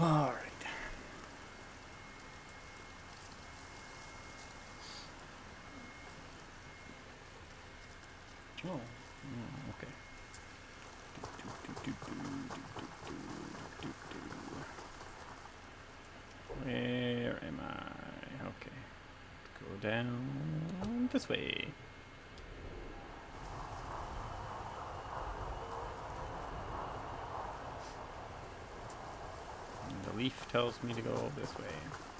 All right. Oh, Mm, okay. Where am I? Okay. Go down this way. And the leaf tells me to go this way.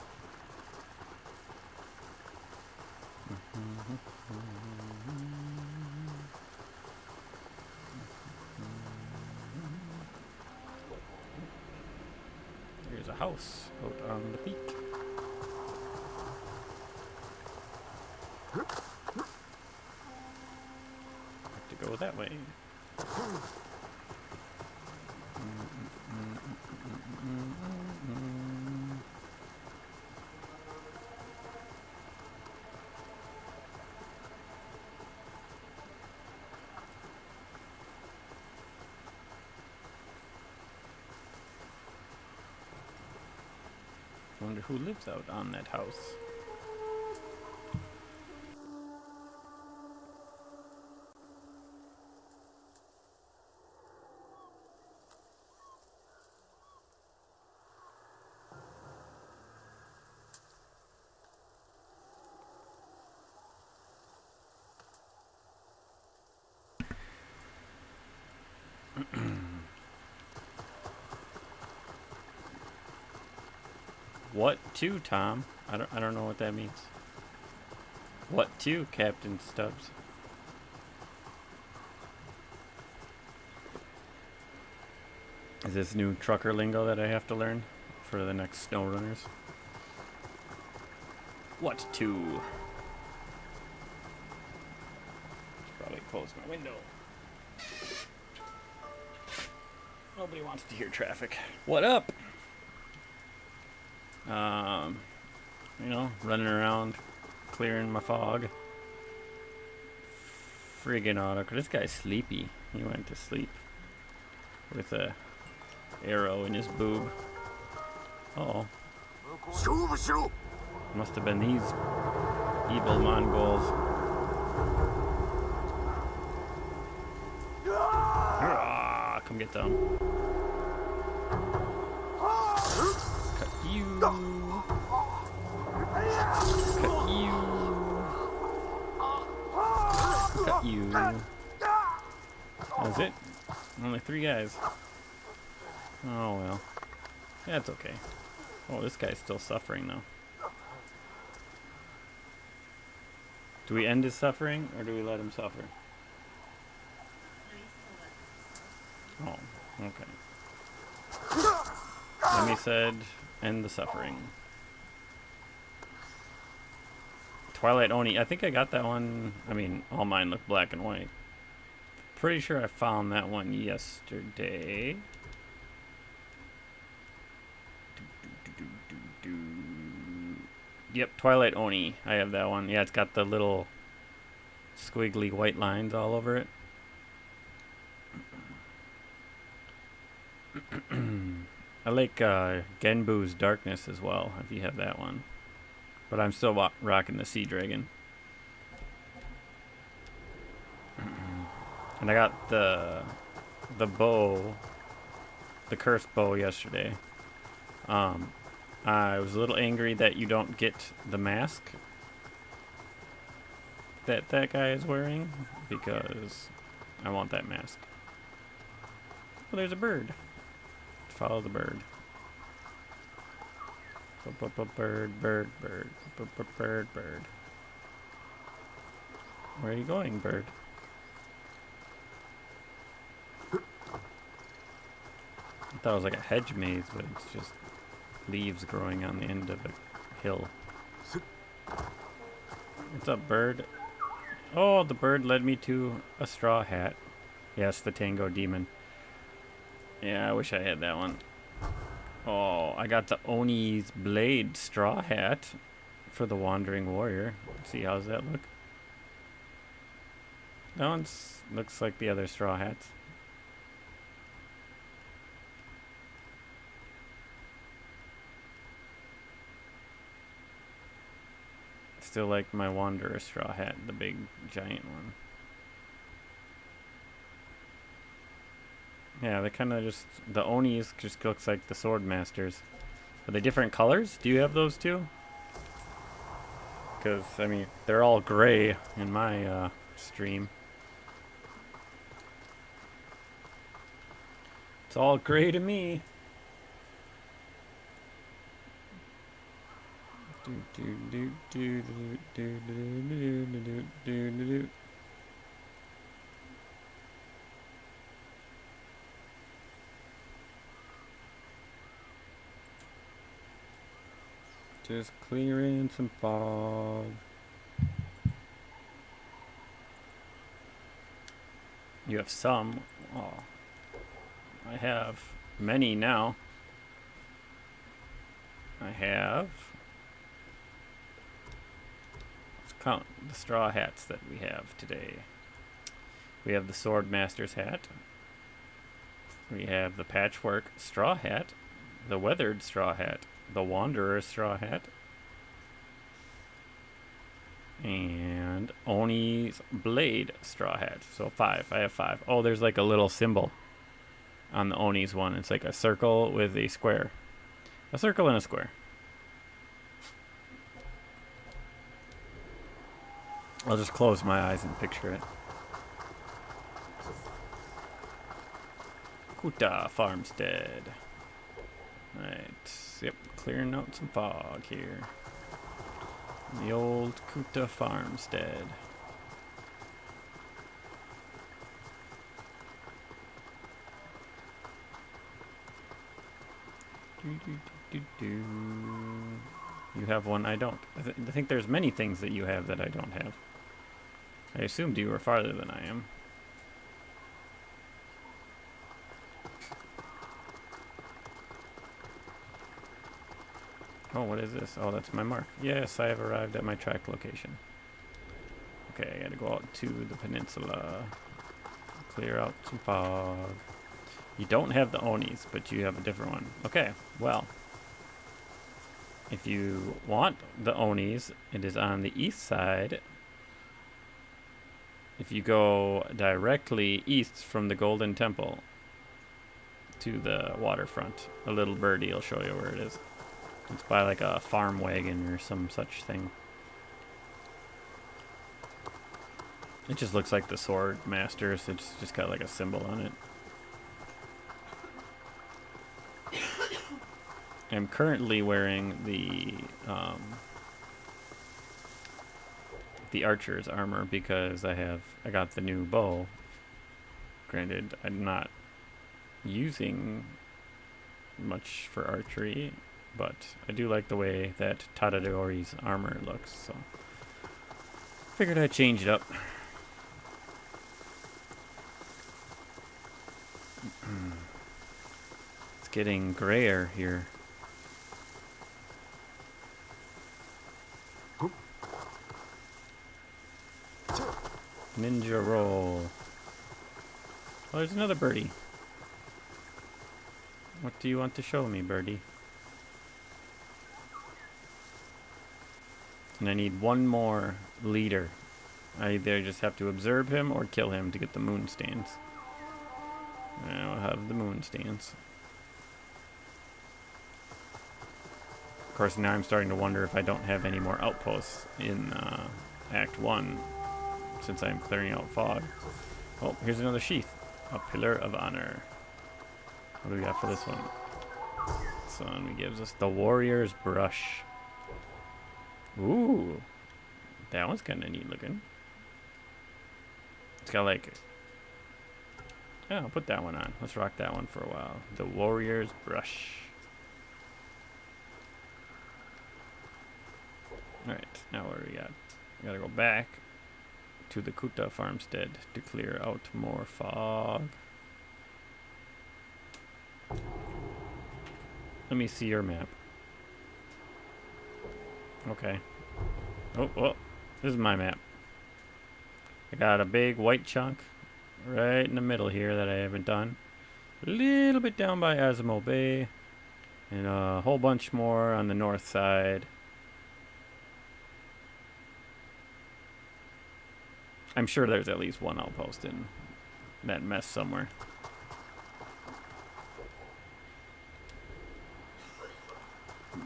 I wonder who lives out on that house. What to, Tom? I don't I don't know what that means. What to, Captain Stubbs? Is this new trucker lingo that I have to learn for the next snow runners? What to? Probably close my window. Nobody wants to hear traffic. What up? Um, you know, running around, clearing my fog. Friggin' auto. This guy's sleepy. He went to sleep with a arrow in his boob. Uh oh. Must have been these evil Mongols. Ah, come get them. That's it. Only three guys. Oh well. That's okay. Oh, this guy's still suffering though. Do we end his suffering or do we let him suffer? Oh, okay. Lemmy said, end the suffering. Twilight Oni. I think I got that one. I mean, all mine look black and white. Pretty sure I found that one yesterday. Yep, Twilight Oni. I have that one. Yeah, it's got the little squiggly white lines all over it. I like uh, Genbu's Darkness as well, if you have that one. But I'm still rocking the Sea Dragon. And I got the the bow, the cursed bow yesterday. Um, I was a little angry that you don't get the mask that that guy is wearing because I want that mask. Well, there's a bird. Follow the bird. Bird, bird, bird, bird, bird. Where are you going, bird? Thought it was like a hedge maze, but it's just leaves growing on the end of a hill. What's up, bird? Oh, the bird led me to a straw hat. Yes, the Tengu Demon. Yeah, I wish I had that one. Oh, I got the Oni's Blade straw hat for the Wandering Warrior. Let's see, how's that look? That one looks like the other straw hats. Still like my Wanderer straw hat, the big giant one. Yeah, they kind of just, the Onis just looks like the Sword Masters. Are they different colors? Do you have those too? Because, I mean, they're all gray in my uh, stream. It's all gray to me. Just clearing some fog. You have some. Oh. I have many now. I have. Let's count the straw hats that we have today. We have the Sword Master's hat. We have the Patchwork Straw Hat. The Weathered Straw Hat. The Wanderer Straw Hat. And Oni's Blade Straw Hat. So five. I have five. Oh, there's like a little symbol on the Oni's one. It's like a circle with a square. A circle and a square. I'll just close my eyes and picture it. Kuta Farmstead. Right. Yep, clearing out some fog here. The old Kuta Farmstead. You have one I don't. I, th I, think there's many things that you have that I don't have. I assumed you were farther than I am. Oh, what is this? Oh, that's my mark. Yes, I have arrived at my track location. Okay, I gotta go out to the peninsula. Clear out some fog. You don't have the Onis, but you have a different one. Okay, well. If you want the Onis, it is on the east side. If you go directly east from the Golden Temple to the waterfront, a little birdie will show you where it is. It's by like a farm wagon or some such thing. It just looks like the Sword Masters. It's just got like a symbol on it. I'm currently wearing the um, the archer's armor because I have I got the new bow. Granted, I'm not using much for archery, but I do like the way that Tadayori's armor looks, so figured I'd change it up. it's getting grayer here. Ninja roll. Oh, there's another birdie. What do you want to show me, birdie? And I need one more leader. I either just have to observe him or kill him to get the moon stance. I'll have the moon stance. Of course, now I'm starting to wonder if I don't have any more outposts in uh, Act 1 since I'm clearing out fog. Oh, here's another sheath. A pillar of honor. What do we got for this one? This one gives us the warrior's brush. Ooh. That one's kind of neat looking. It's got like Yeah, I'll put that one on. Let's rock that one for a while. The Warrior's Brush. Alright, now where we got? We gotta go back to the Kuta farmstead to clear out more fog. Let me see your map. Okay. Oh, oh, this is my map. I got a big white chunk right in the middle here that I haven't done. A little bit down by Azamo Bay. And a whole bunch more on the north side. I'm sure there's at least one outpost in that mess somewhere.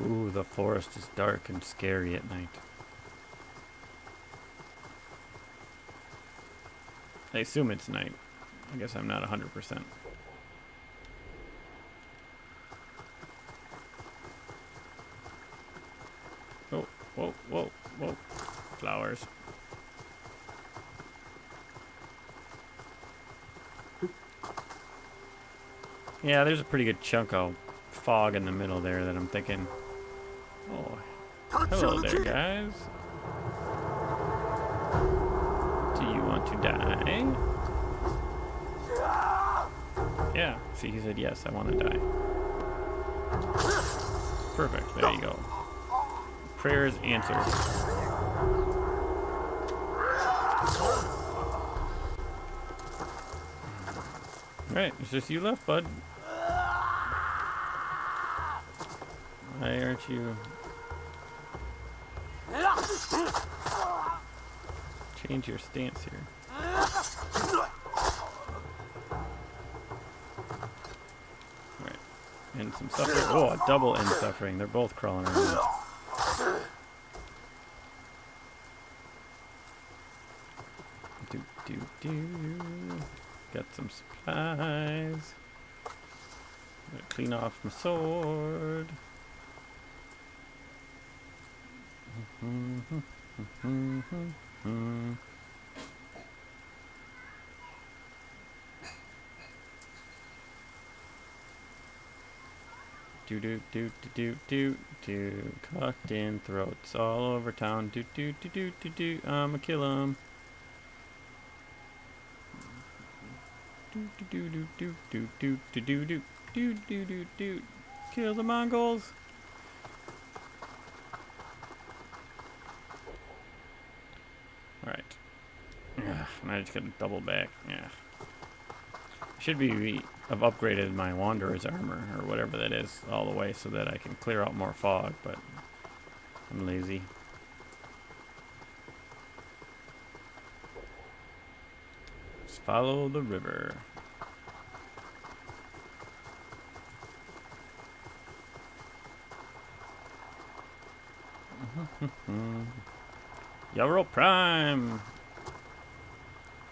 Ooh, the forest is dark and scary at night. I assume it's night. I guess I'm not 100%. Oh, whoa, whoa, whoa. Flowers. Yeah, there's a pretty good chunk of fog in the middle there that I'm thinking. Oh, hello there, guys. Do you want to die? Yeah, see, he said yes, I want to die. Perfect, there you go. Prayers answered. Right, it's just you left, bud. Why aren't you... Change your stance here. Right. And some suffering. Oh, a double end suffering. They're both crawling around. Do, do, do. Got some supplies. Gotta clean off my sword. Do do do do do do do Cocked in throats all over town. Do do do do do do. I'ma kill 'em. Do do do do do do do do do do do do do. Kill the Mongols. Alright. Ugh, I just gotta double back. Yeah. Should be have upgraded my Wanderer's armor or whatever that is all the way so that I can clear out more fog, but I'm lazy. Just follow the river. Yarrow Prime!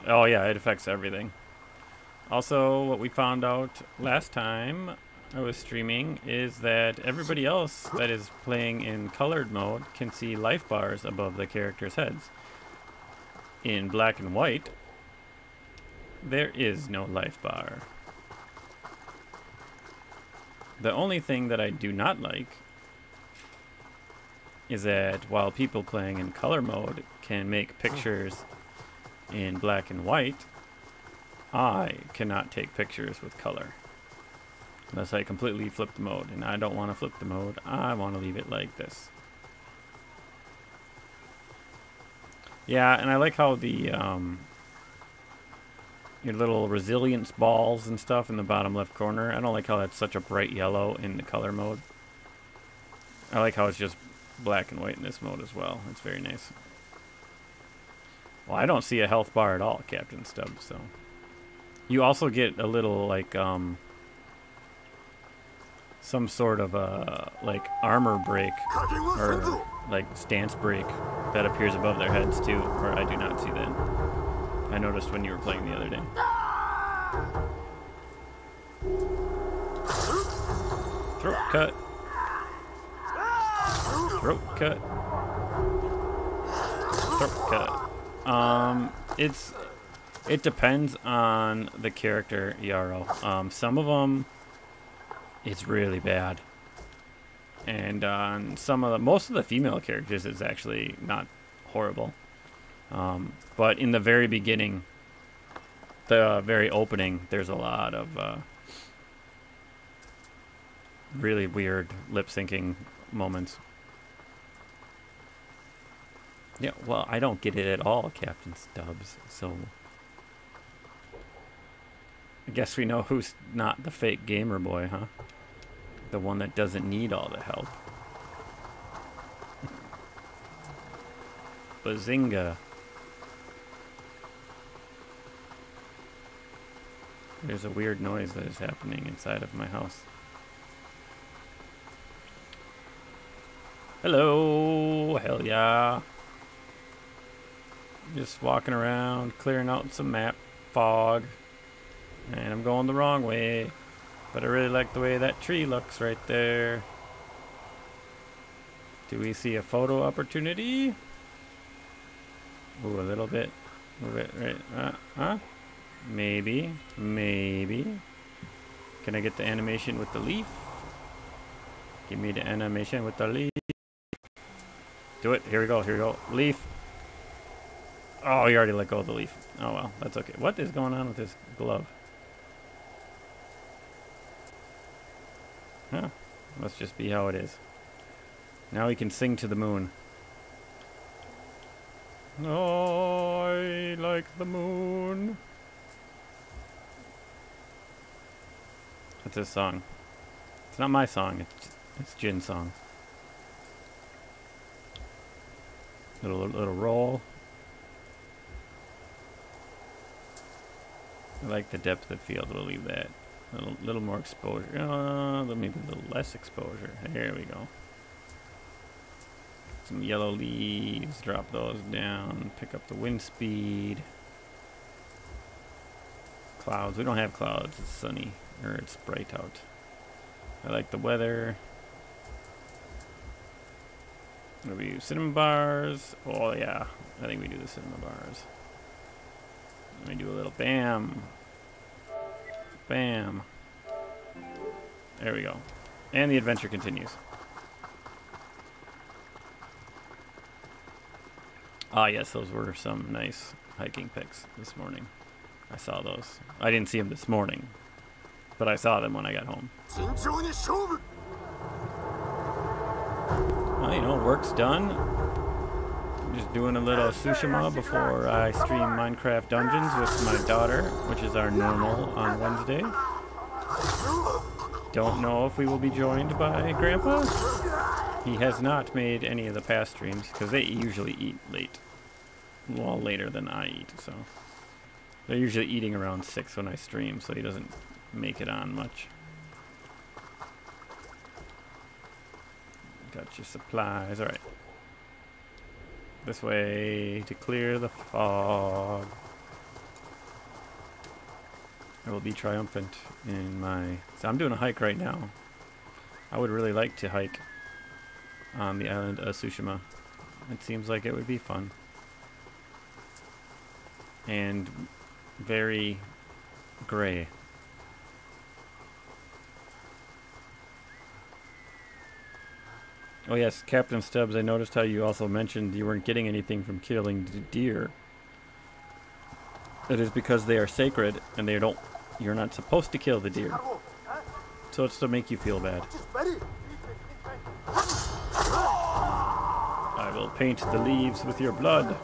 Oh yeah, it affects everything. Also, what we found out last time I was streaming is that everybody else that is playing in colored mode can see life bars above the characters' heads. In black and white, there is no life bar. The only thing that I do not like is that while people playing in color mode can make hmm. pictures in black and white, I cannot take pictures with color. Unless I completely flip the mode, and I don't want to flip the mode, I want to leave it like this. Yeah, and I like how the, um, your little resilience balls and stuff in the bottom left corner, I don't like how that's such a bright yellow in the color mode. I like how it's just black and white in this mode as well. It's very nice. Well, I don't see a health bar at all, Captain Stubbs, so... You also get a little, like, um... Some sort of, uh, like, armor break, or, like, stance break that appears above their heads, too, or I do not see that. I noticed when you were playing the other day. Throat cut. Throat cut. Throat cut. Um, it's it depends on the character, Yarrow. Um, some of them, it's really bad, and on some of the most of the female characters, it's actually not horrible. Um, but in the very beginning, the very opening, there's a lot of uh, really weird lip syncing moments. Yeah, well, I don't get it at all, Captain Stubbs, so... I guess we know who's not the fake gamer boy, huh? The one that doesn't need all the help. Bazinga. There's a weird noise that is happening inside of my house. Hello, hell yeah. Just walking around, clearing out some map fog. And I'm going the wrong way. But I really like the way that tree looks right there. Do we see a photo opportunity? Ooh, a little bit. Move it right. Uh, huh? Maybe. Maybe. Can I get the animation with the leaf? Give me the animation with the leaf. Do it. Here we go. Here we go. Leaf. Oh, you already let go of the leaf. Oh, well. That's okay. What is going on with this glove? Huh. Must just be how it is. Now we can sing to the moon. I like the moon. That's his song? It's not my song. It's it's Jin's song. Little little roll. I like the depth of field. We'll leave that. A little, little more exposure. Uh, maybe a little less exposure. There we go. Some yellow leaves. Drop those down. Pick up the wind speed. Clouds. We don't have clouds. It's sunny. Or it's bright out. I like the weather. What do we use? Cinema bars. Oh, yeah. I think we do the cinema bars. Let me do a little bam. Bam. There we go. And the adventure continues. Ah, yes, those were some nice hiking pics this morning. I saw those. I didn't see them this morning, but I saw them when I got home. Well, you know, work's done. Just doing a little Tsushima before I stream Minecraft Dungeons with my daughter, which is our normal on Wednesday. Don't know if we will be joined by Grandpa. He has not made any of the past streams because they usually eat late. Well, later than I eat, so. They're usually eating around 6 when I stream, so he doesn't make it on much. Got your supplies. Alright. This way to clear the fog. I will be triumphant in my... So I'm doing a hike right now. I would really like to hike on the island of Tsushima. It seems like it would be fun. And very gray. Oh yes, Captain Stubbs, I noticed how you also mentioned you weren't getting anything from killing the deer. It is because they are sacred and they don't you're not supposed to kill the deer. So it's to make you feel bad. I will paint the leaves with your blood.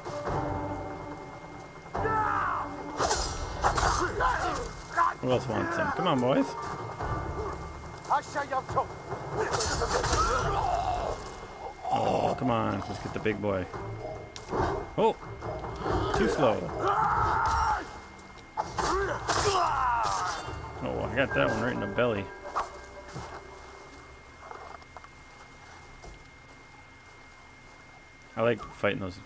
Who else wants some? Come on, boys. Oh, come on. Let's get the big boy. Oh! Too slow. Oh, I got that one right in the belly. I like fighting those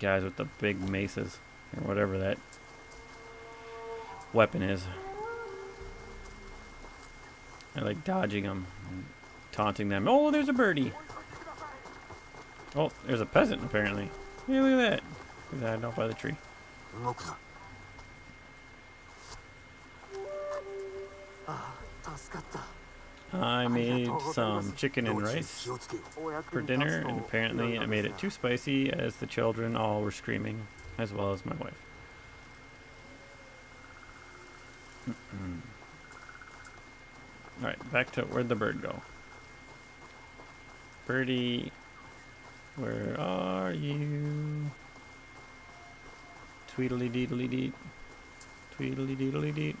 guys with the big maces, or whatever that weapon is. I like dodging them, taunting them. Oh, there's a birdie! Oh, there's a peasant apparently. Hey, look at that. He's hiding out by the tree. I made some chicken and rice for dinner, and apparently I made it too spicy as the children all were screaming, as well as my wife. Alright, back to where'd the bird go? Birdie, where are you? Tweedly deedly deet. Tweedly deedly deet.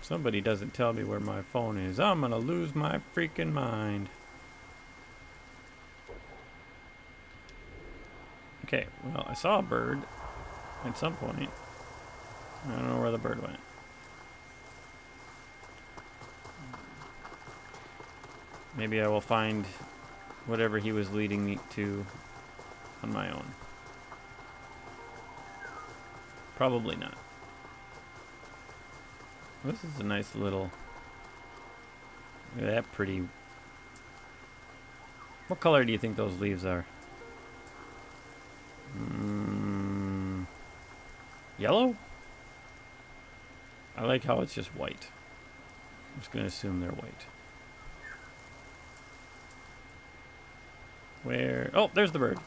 Somebody doesn't tell me where my phone is. I'm gonna lose my freaking mind. Okay, well, I saw a bird at some point. I don't know where the bird went. Maybe I will find whatever he was leading me to on my own. Probably not. This is a nice little... Look at that pretty... What color do you think those leaves are? Mm, yellow? I like how it's just white. I'm just going to assume they're white. Where? Oh, there's the bird.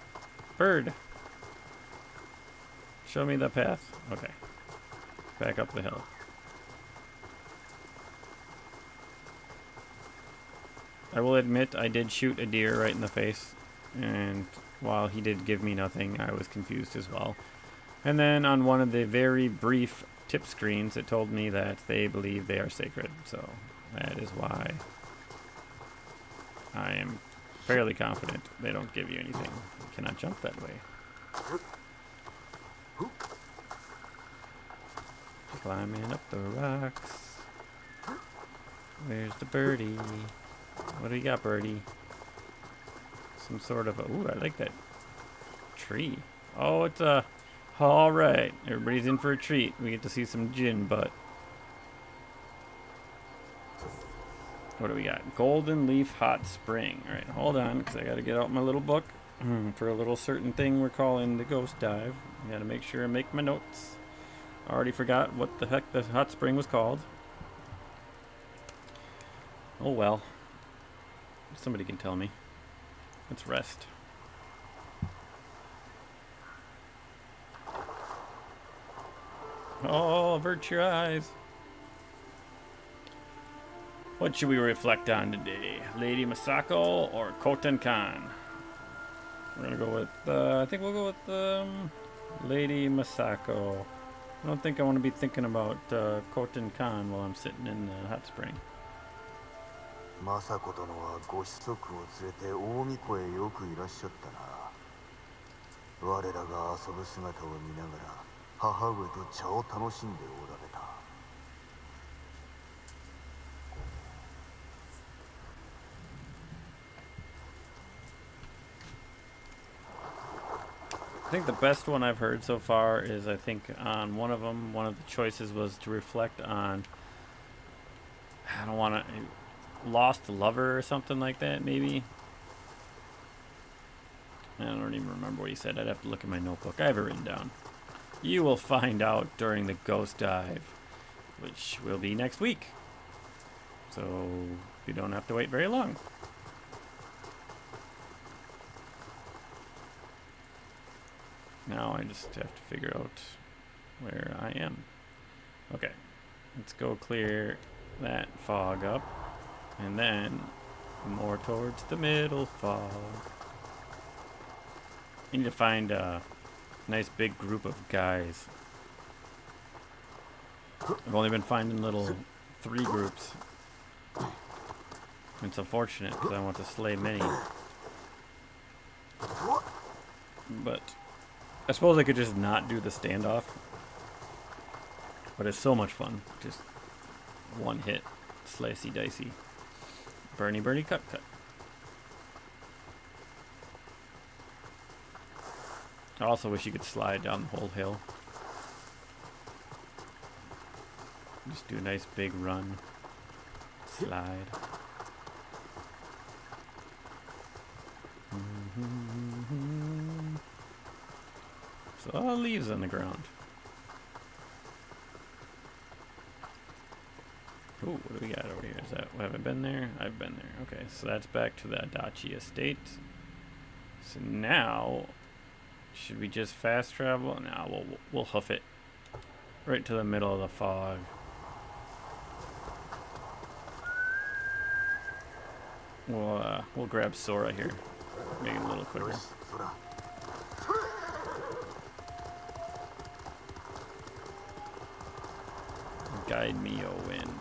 Bird. Show me the path. Okay. Back up the hill. I will admit I did shoot a deer right in the face. And while he did give me nothing, I was confused as well. And then on one of the very brief tip screens, it told me that they believe they are sacred. So that is why I am fairly confident they don't give you anything. Cannot jump that way. Climbing up the rocks. Where's the birdie? What do you got, birdie? Some sort of a... Ooh, I like that tree. Oh, it's a... Alright, everybody's in for a treat. We get to see some Jin butt. What do we got? Golden Leaf Hot Spring. All right, hold on, because I got to get out my little book hmm, for a little certain thing we're calling the ghost dive. I got to make sure I make my notes. I already forgot what the heck the hot spring was called. Oh well. Somebody can tell me. Let's rest. Oh, avert your eyes. What should we reflect on today? Lady Masako or Khotun Khan? We're gonna go with, uh, I think we'll go with um, Lady Masako. I don't think I want to be thinking about uh, Khan while I'm sitting in the hot spring. 雅子殿はご子息を連れて近江湖へよくいらっしゃったな我らが遊ぶ姿を見ながら母上と茶を楽しんでおられ I think the best one I've heard so far is I think on one of them, one of the choices was to reflect on, I don't want to, lost lover or something like that maybe. I don't even remember what he said. I'd have to look at my notebook. I have it written down. You will find out during the ghost dive, which will be next week. So you don't have to wait very long. Now I just have to figure out where I am. Okay, let's go clear that fog up. And then more towards the middle fog. I need to find a nice big group of guys. I've only been finding little three groups. It's unfortunate because I want to slay many. But I suppose I could just not do the standoff. But it's so much fun. Just one hit. Slicey dicey. Bernie Bernie cut cut. I also wish you could slide down the whole hill. Just do a nice big run. Slide. So all leaves on the ground. Ooh, what do we got over here? Is that, have I been there? I've been there. Okay, so that's back to the Adachi estate. So now, should we just fast travel? No, we'll, we'll hoof it right to the middle of the fog. We'll, uh, we'll grab Sora here. Make it a little quicker. Guide me, O wind.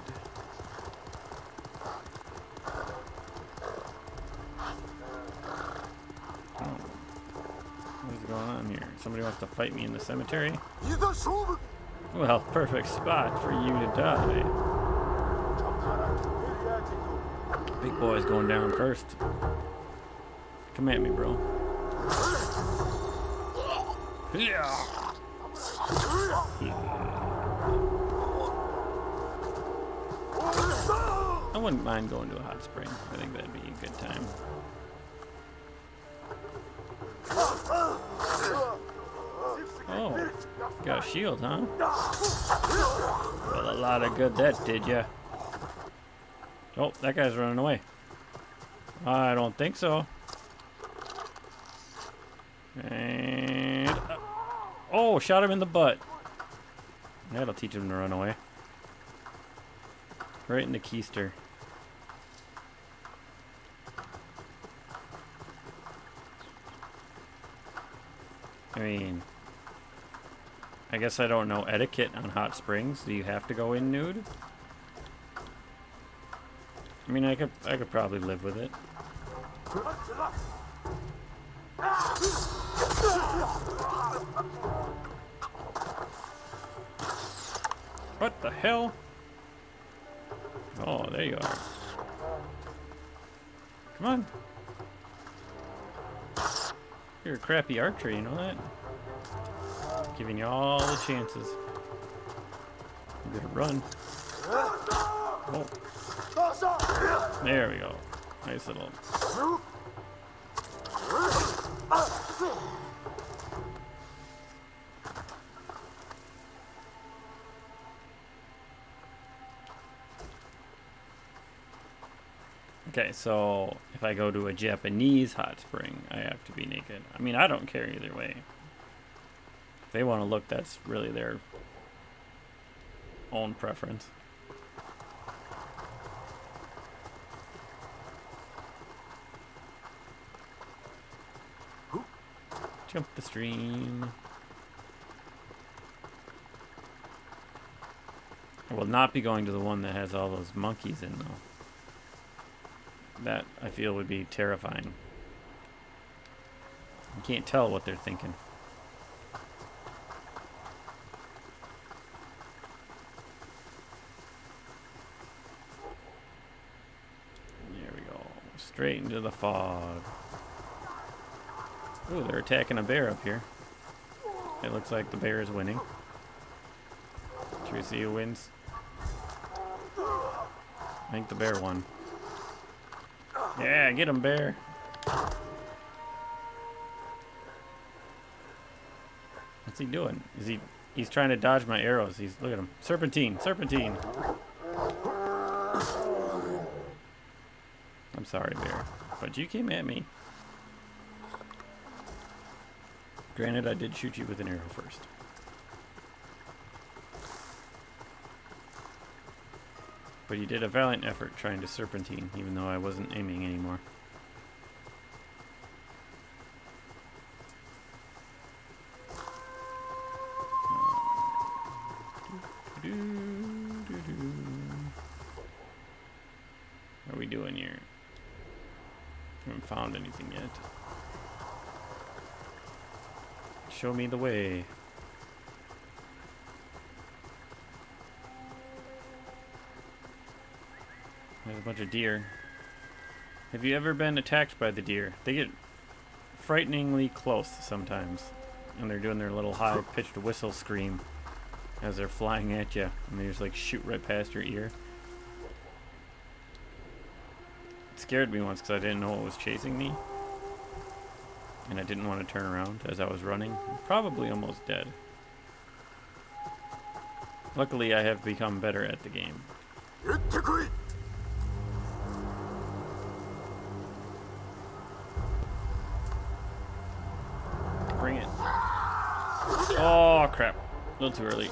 Oh. What is going on here? Somebody wants to fight me in the cemetery? Well, perfect spot for you to die. Big boy's going down first. Come at me, bro. Yeah. I wouldn't mind going to a hot spring. I think that'd be a good time. Oh, Got a shield, huh? Well, a lot of good that did ya. Oh, that guy's running away. I don't think so. And... Uh, oh, shot him in the butt. That'll teach him to run away. Right in the keister. I mean... I guess I don't know etiquette on hot springs. Do you have to go in nude? I mean, I could I could probably live with it. What the hell? Oh, there you are. Come on. You're a crappy archer, you know that? Giving you all the chances. I'm gonna run. Oh. There we go. Nice little. Okay, so if I go to a Japanese hot spring, I have to be naked. I mean, I don't care either way. If they want to look, that's really their own preference. Jump the stream. I will not be going to the one that has all those monkeys in, though. That, I feel, would be terrifying. You can't tell what they're thinking. There we go. Straight into the fog. Ooh, they're attacking a bear up here. It looks like the bear is winning. Who wins? I think the bear won. Yeah, get him, bear. What's he doing? Is he... He's trying to dodge my arrows. He's... Look at him. Serpentine! Serpentine! I'm sorry, Bear. But you came at me. Granted, I did shoot you with an arrow first. But he did a valiant effort trying to serpentine, even though I wasn't aiming anymore. Deer. Have you ever been attacked by the deer? They get frighteningly close sometimes. And they're doing their little high-pitched whistle scream as they're flying at you. And they just like shoot right past your ear. It scared me once because I didn't know what was chasing me. and I didn't want to turn around as I was running. Probably almost dead. Luckily, I have become better at the game. Oh, crap. A little too early.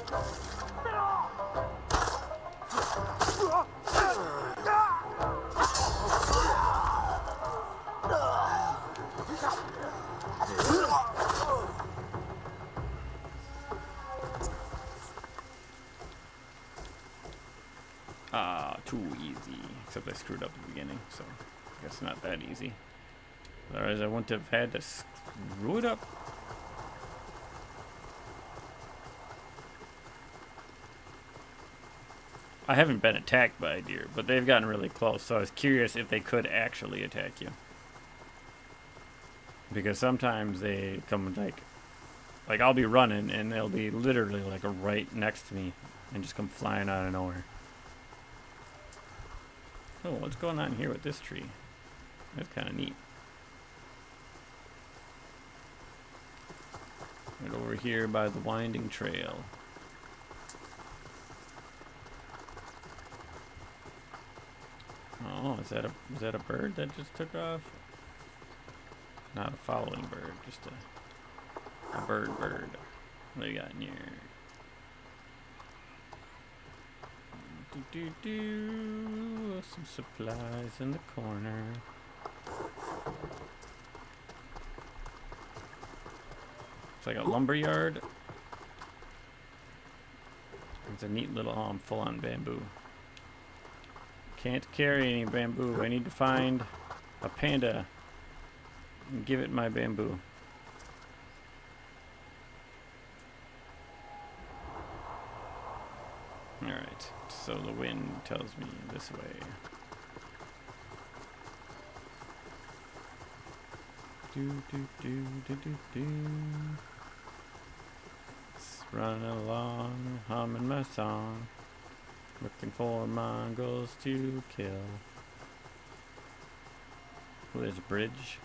Ah, too easy. Except I screwed up the beginning, so I guess not that easy. Otherwise, I wouldn't have had to screw it up. I haven't been attacked by a deer, but they've gotten really close, so I was curious if they could actually attack you. Because sometimes they come like, like I'll be running and they'll be literally like right next to me and just come flying out of nowhere. Oh, what's going on here with this tree? That's kind of neat. Right over here by the winding trail. Oh, is that a is that a bird that just took off? Not a following bird, just a a bird bird. What do you got in here? Do do do some supplies in the corner. It's like a lumber yard. It's a neat little um, home full on bamboo. Can't carry any bamboo. I need to find a panda and give it my bamboo. Alright, so the wind tells me this way. Do do do do do do. Running along, humming my song. Looking for Mongols to kill. Oh, there's a bridge.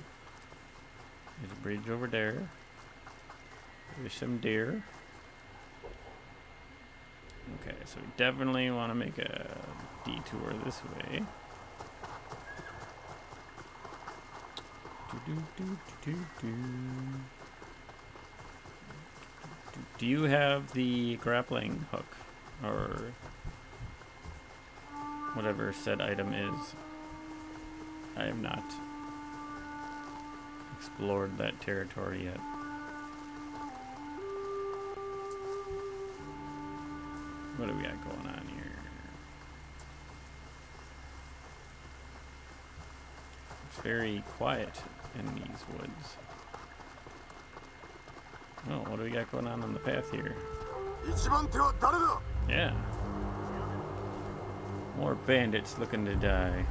There's a bridge over there. There's some deer. Okay, so we definitely want to make a detour this way. Do, do, do, do you have the grappling hook? Or whatever said item is. I have not explored that territory yet. What do we got going on here? It's very quiet in these woods. Oh, what do we got going on on the path here? Yeah. More bandits looking to die.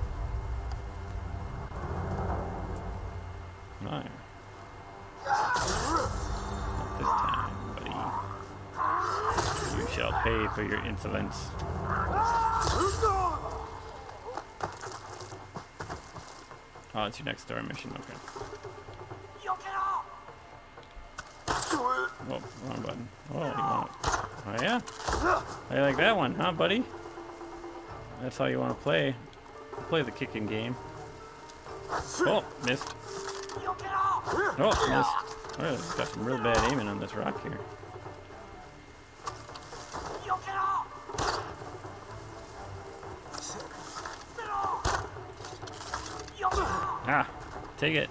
Not this time, buddy. You shall pay for your insolence. Oh, it's your next door mission, okay. Oh, wrong button. Oh, you want Oh, yeah? How you like that one, huh, buddy? That's how you want to play. Play the kicking game. Oh, missed. Oh, missed. Oh, got some real bad aiming on this rock here. Ah, take it.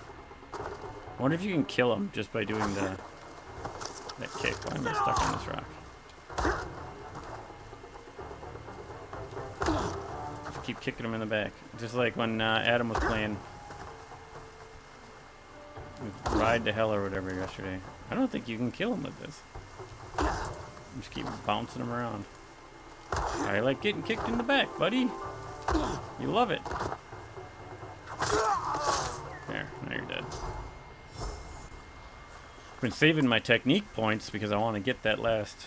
I wonder if you can kill him just by doing the that kick. Why am I stuck on this rock? Keep kicking him in the back. Just like when uh, Adam was playing Ride to Hell or whatever yesterday. I don't think you can kill him with this. Just keep bouncing him around. I like getting kicked in the back, buddy. You love it. There, now you're dead. I've been saving my technique points because I want to get that last,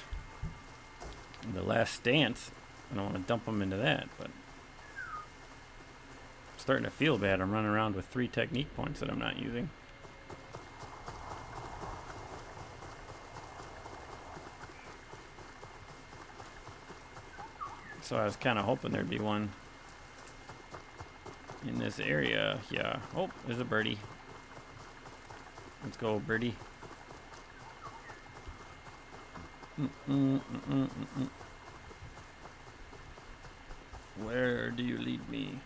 the last stance, and I want to dump them into that, but starting to feel bad. I'm running around with three technique points that I'm not using. So I was kind of hoping there'd be one in this area. Yeah. Oh, there's a birdie. Let's go, birdie. Mm -mm, mm Where do you lead me?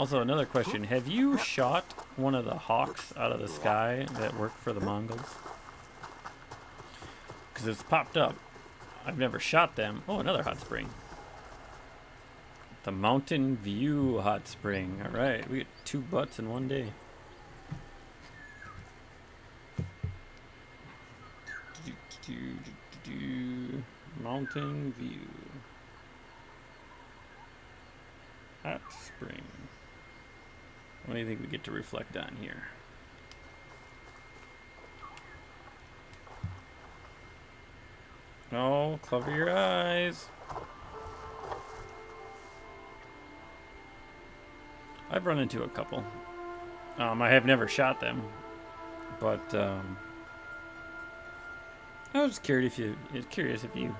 Also, another question. Have you shot one of the hawks out of the sky that work for the Mongols? Because it's popped up. I've never shot them. Oh, another hot spring. The Mountain View Hot Spring. All right, we get two butts in one day. Mountain View. Hot Spring. What do you think we get to reflect on here? Oh, cover your eyes. I've run into a couple. Um, I have never shot them, but um, I was curious if you curious if you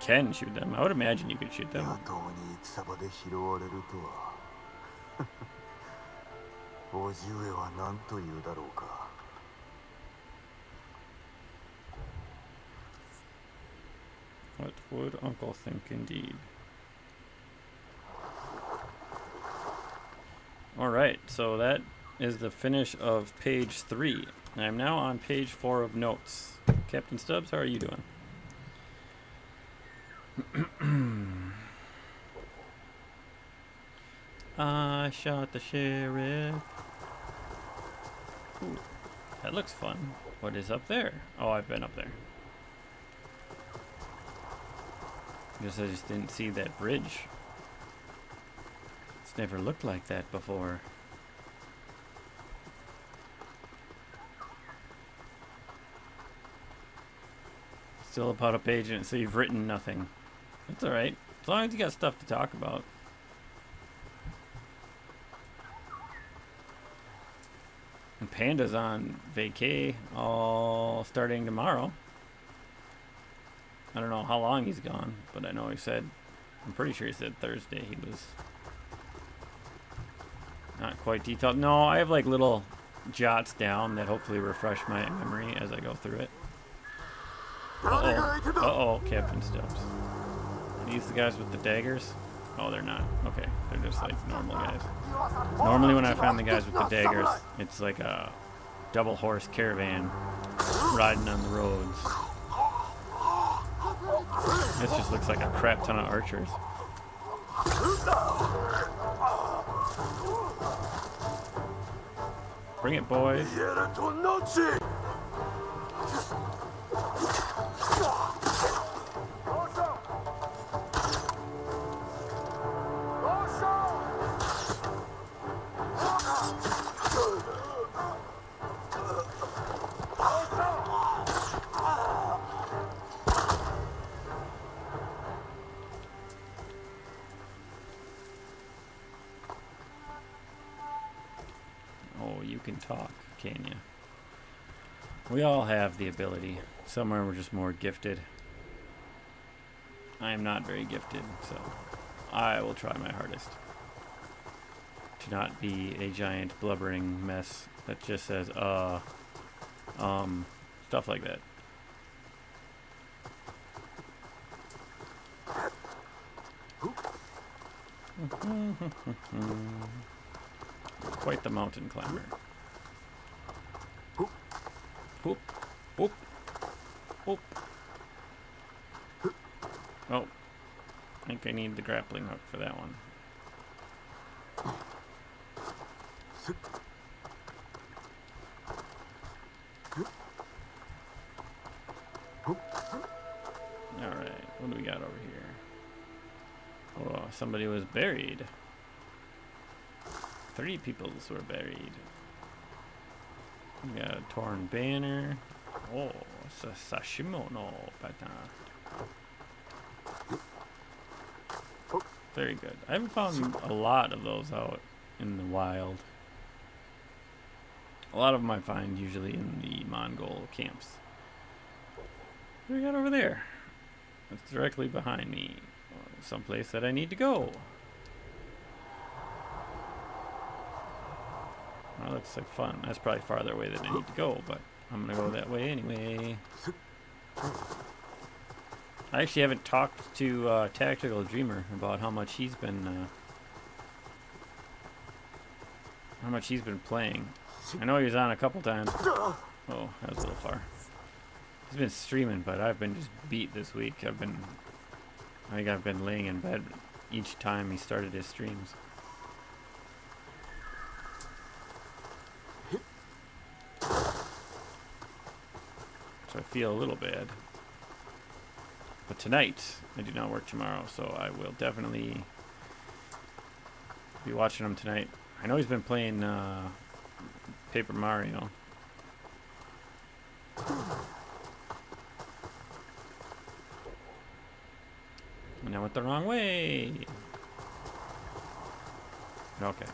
can shoot them. I would imagine you could shoot them. What would Uncle think indeed? Alright, so that is the finish of page three. I'm now on page four of notes. Captain Stubbs, how are you doing? Uh, I shot the sheriff. Ooh, that looks fun. What is up there? Oh, I've been up there. Guess I just didn't see that bridge. It's never looked like that before. Still a page in it, so you've written nothing. That's alright. As long as you got stuff to talk about. Panda's on vacay all starting tomorrow. I don't know how long he's gone, but I know he said, I'm pretty sure he said Thursday he was not quite detailed. No, I have like little jots down that hopefully refresh my memory as I go through it. Uh-oh. Uh-oh, Captain Stubbs. These the guys with the daggers? Oh, they're not. Okay, they're just like normal guys. Normally when I find the guys with the daggers, it's like a double horse caravan riding on the roads. This just looks like a crap ton of archers. Bring it, boys. We all have the ability. Somewhere we're just more gifted. I am not very gifted, so I will try my hardest to not be a giant blubbering mess that just says, uh, um, stuff like that. Quite the mountain climber. Oop. Oop. Oop. Oh. I think I need the grappling hook for that one. Alright, what do we got over here? Oh, somebody was buried. Three peoples were buried. We got a torn banner. Oh, it's a Sashimono pattern. Very good. I haven't found a lot of those out in the wild. A lot of them I find usually in the Mongol camps. What do we got over there? It's directly behind me. Someplace that I need to go. Looks like fun. That's probably farther away than I need to go, but I'm gonna go that way anyway. I actually haven't talked to uh, Tactical Dreamer about how much he's been uh, how much he's been playing. I know he was on a couple times. Oh, that was a little far. He's been streaming, but I've been just beat this week. I've been, I think I've been laying in bed each time he started his streams. So I feel a little bad. But tonight, I do not work tomorrow, so I will definitely be watching him tonight. I know he's been playing uh, Paper Mario. And I went the wrong way. Okay.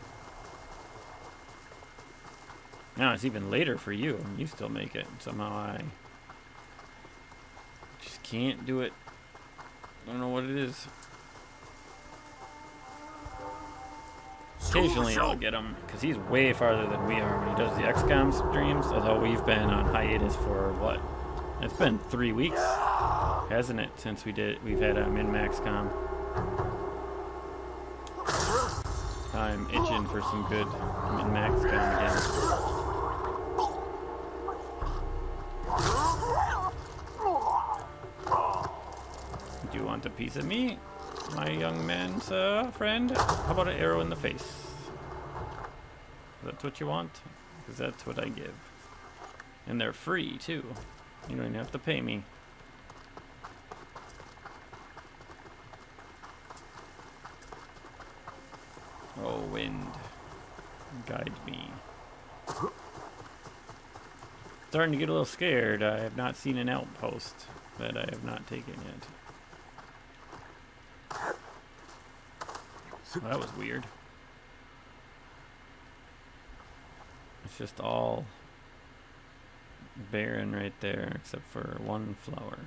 Now it's even later for you, and you still make it. Somehow I can't do it. I don't know what it is. Occasionally I'll get him, because he's way farther than we are when he does the XCOM streams, although we've been on hiatus for, what? It's been three weeks, hasn't it, since we did, we've had um, a min-max-com. I'm itching for some good min-max-com again. Piece of me? my young man's uh, friend. How about an arrow in the face? That's what you want? Because that's what I give. And they're free, too. You don't even have to pay me. Oh, wind. Guide me. Starting to get a little scared. I have not seen an outpost that I have not taken yet. Well, that was weird. It's just all barren right there except for one flower.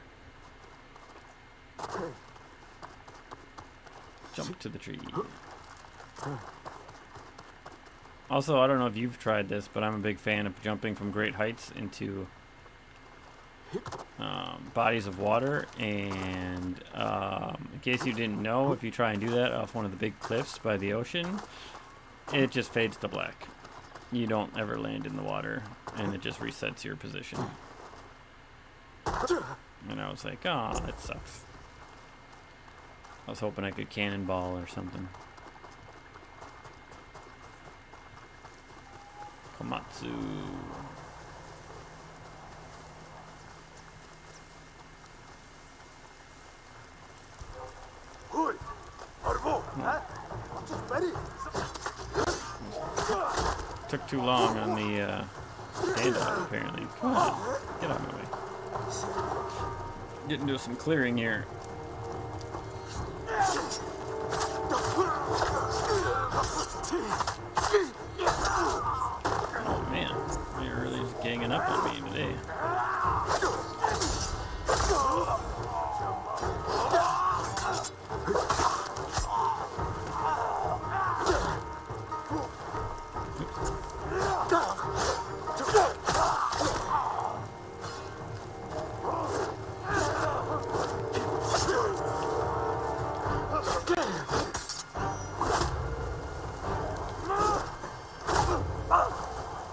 Jump to the tree. Also, I don't know if you've tried this, but I'm a big fan of jumping from great heights into um, bodies of water. And um, in case you didn't know, if you try and do that off one of the big cliffs by the ocean, it just fades to black. You don't ever land in the water, and it just resets your position. And I was like, oh, that sucks. I was hoping I could cannonball or something. Komatsu. Took too long on the uh, handout, apparently. Come on, get out of my way. Getting to some clearing here. Oh man, you're really ganging up on me today.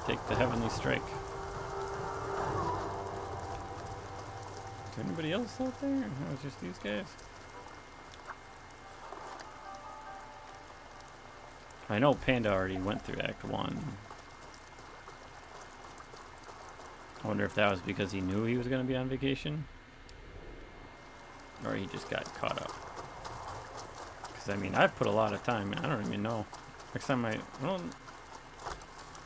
Take the heavenly strike. Is there anybody else out there? Or was just these guys? I know Panda already went through Act 1. I wonder if that was because he knew he was going to be on vacation? Or he just got caught up. Because, I mean, I've put a lot of time I don't even know. Next time I... I don't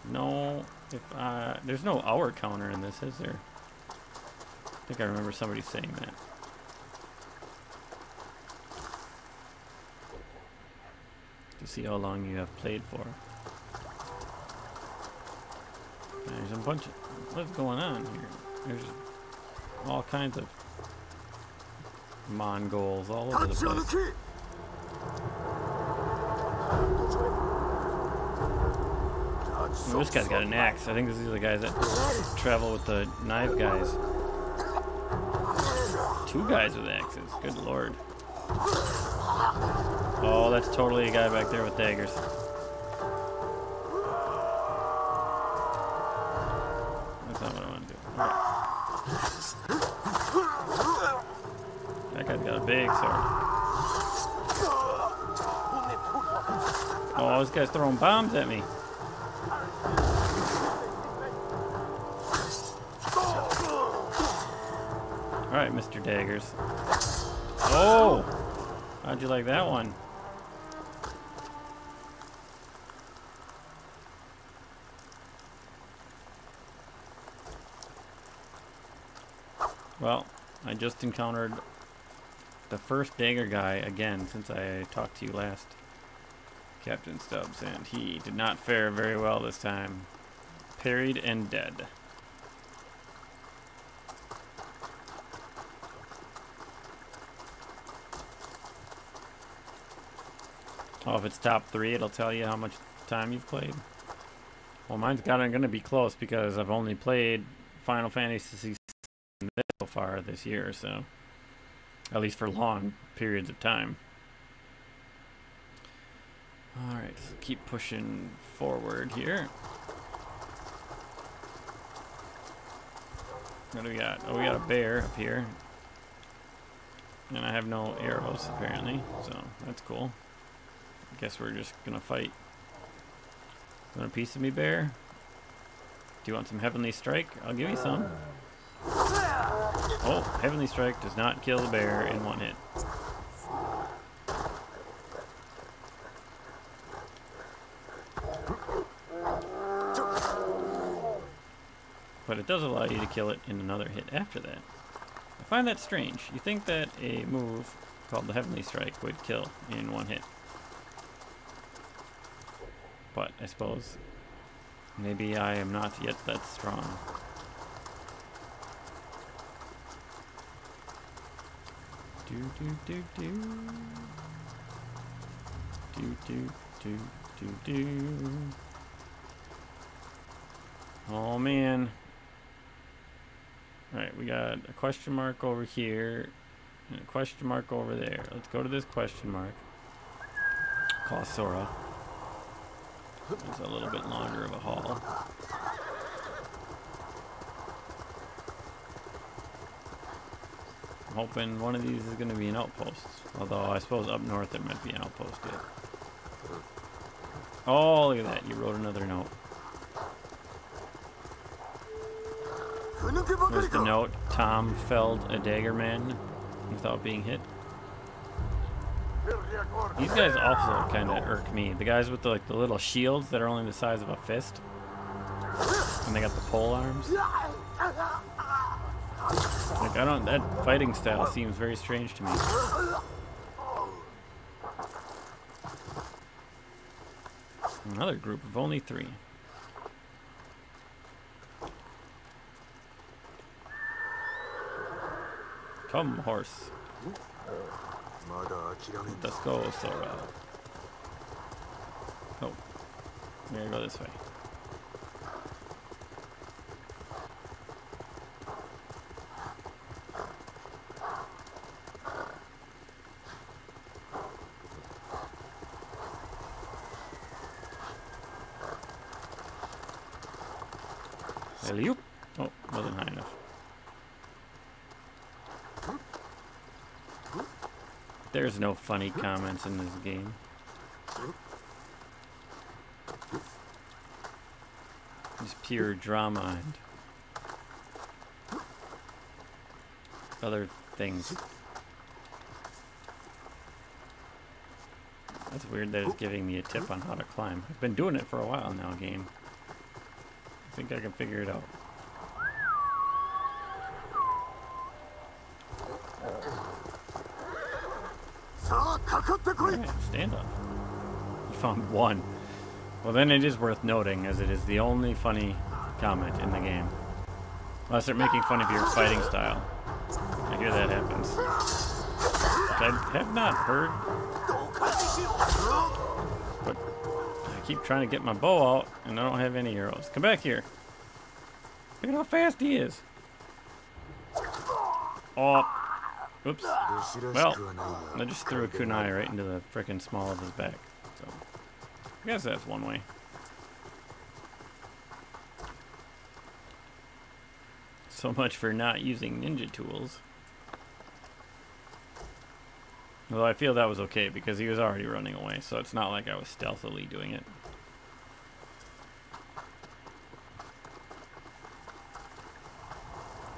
know if... Uh, there's no hour counter in this, is there? I think I remember somebody saying that. To see how long you have played for. There's a bunch of... What's going on here? There's all kinds of Mongols all over the place. Well, this guy's got an axe. I think these are the guys that travel with the knife guys. Two guys with axes. Good lord. Oh, that's totally a guy back there with daggers. That's not what I want to do. That guy's got a big sword. Oh, this guy's throwing bombs at me. Alright, Mr. Daggers. Oh! How'd you like that one? Well, I just encountered the first dagger guy again since I talked to you last, Captain Stubbs, and he did not fare very well this time. Parried and dead. Oh, if it's top three, it'll tell you how much time you've played. Well, mine's got going to be close because I've only played Final Fantasy VII so far this year, so at least for long periods of time. All right, so keep pushing forward here. What do we got? Oh, we got a bear up here. And I have no arrows, apparently, so that's cool. Guess we're just gonna fight. Want a piece of me, bear? Do you want some Heavenly Strike? I'll give you some. Oh, Heavenly Strike does not kill the bear in one hit. But it does allow you to kill it in another hit after that. I find that strange. You think that a move called the Heavenly Strike would kill in one hit. But I suppose maybe I am not yet that strong. Do do do do. Do do do do do. Oh man. Alright, we got a question mark over here and a question mark over there. Let's go to this question mark. Call Sora. It's a little bit longer of a haul. I'm hoping one of these is going to be an outpost. Although I suppose up north it might be an outpost yet. Oh, look at that. You wrote another note. There's the note. Tom felled a dagger man without being hit. These guys also kind of irk me. The guys with the, like the little shields that are only the size of a fist. And they got the pole arms. Like I don't that fighting style seems very strange to me. Another group of only three. Come, horse. Let's go, Sora. Oh. We're gonna go this way. Alley-oop. Oh, wasn't high enough. There's no funny comments in this game. Just pure drama and other things. That's weird that it's giving me a tip on how to climb. I've been doing it for a while now, game. I think I can figure it out. Alright, up. You found one. Well, then it is worth noting, as it is the only funny comment in the game. Unless they're making fun of your fighting style. I hear that happens. I have not heard. But I keep trying to get my bow out, and I don't have any arrows. Come back here. Look at how fast he is. Oh. Oops. Well, I just threw a kunai right into the frickin' small of his back. So, I guess that's one way. So much for not using ninja tools. Although I feel that was okay because he was already running away, so it's not like I was stealthily doing it.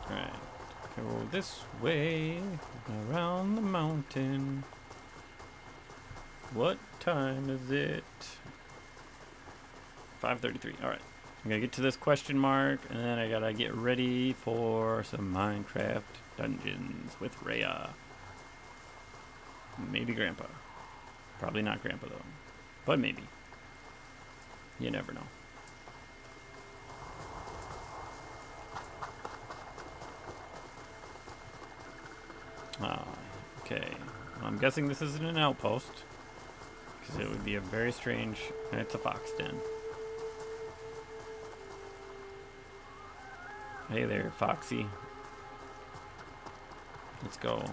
Alright, this way, around the mountain. What time is it? 5.33, alright. I'm gonna get to this question mark, and then I gotta get ready for some Minecraft dungeons with Rhea. Maybe Grandpa. Probably not Grandpa, though. But maybe. You never know. Ah, okay. Well, I'm guessing this isn't an outpost. Because it would be a very strange... And it's a fox den. Hey there, Foxy. Let's go.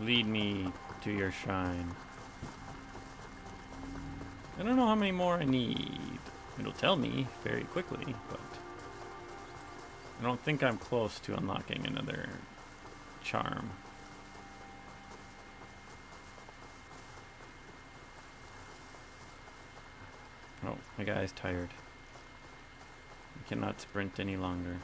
Lead me to your shrine. I don't know how many more I need. It'll tell me very quickly, but I don't think I'm close to unlocking another charm. Oh, my guy's tired. I cannot sprint any longer.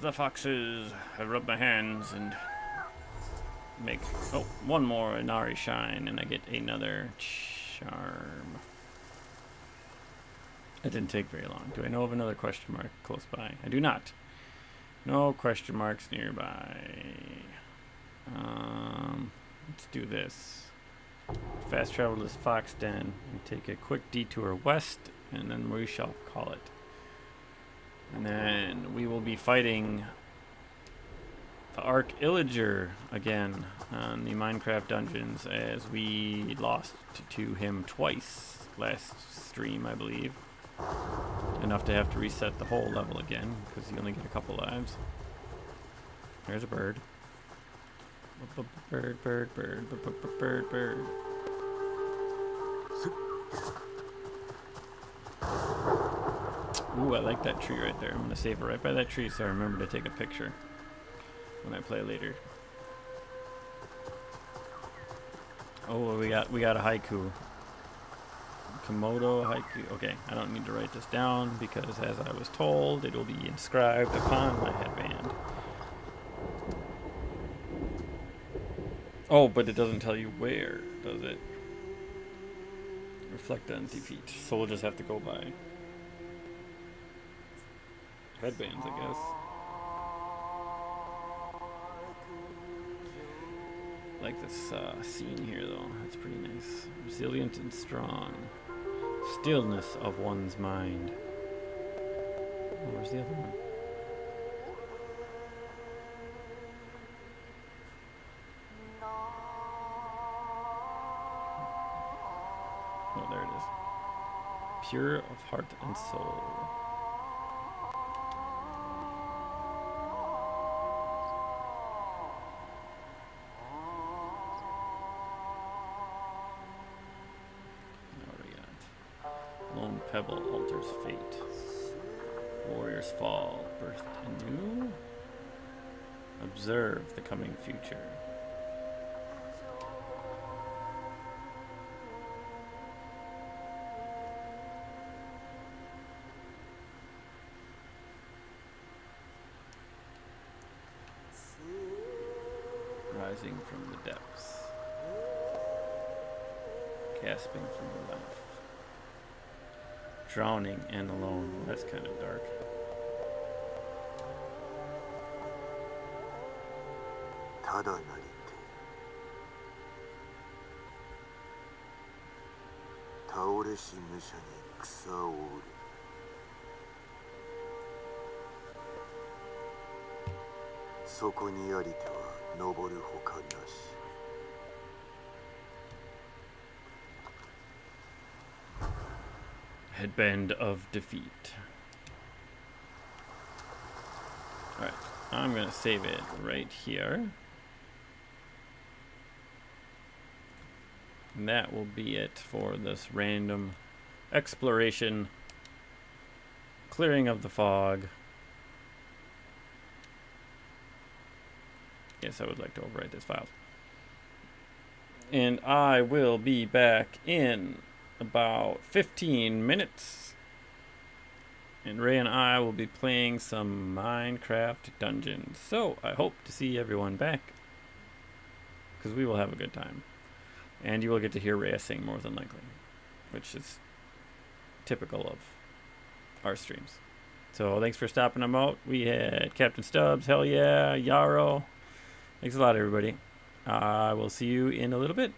The foxes. I rub my hands and make, oh, one more Inari shrine and I get another charm. It didn't take very long. Do I know of another question mark close by? I do not. No question marks nearby. Um, let's do this. Fast travel to this fox den and take a quick detour west, and then we shall call it. And then we will be fighting the Arch Illager again on the Minecraft dungeons as we lost to him twice last stream, I believe. Enough to have to reset the whole level again, because you only get a couple lives. There's a bird. Bird, bird, bird, bird, bird, bird. Ooh, I like that tree right there. I'm gonna save it right by that tree so I remember to take a picture when I play later. Oh, we got we got a haiku. Komodo haiku. Okay, I don't need to write this down because as I was told, it will be inscribed upon my headband. Oh, but it doesn't tell you where, does it? Reflect on defeat. So we'll just have to go by headbands, I guess. like this uh, scene here, though. It's pretty nice. Resilient and strong. Stillness of one's mind. Oh, where's the other one? Oh, there it is. Pure of heart and soul. The coming future. rising from the depths, gasping from the mouth, drowning and alone. That's kind of dark. Tada 倒れし武者に草を折るそこにありては登るほかなし Headband of defeat. Alright, I'm gonna save it right here. And that will be it for this random exploration, clearing of the fog. Yes, I would like to overwrite this file. And I will be back in about 15 minutes. And Rhea and I will be playing some Minecraft Dungeons. So I hope to see everyone back because we will have a good time. And you will get to hear Rhea sing more than likely, which is typical of our streams. So thanks for stopping them out. We had Captain Stubbs, hell yeah, Yarrow. Thanks a lot, everybody. I uh, will see you in a little bit.